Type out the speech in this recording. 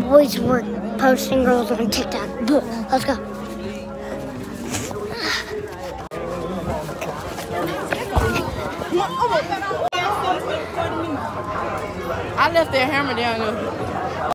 boys were posting girls on TikTok. Let's go. I left that hammer down there.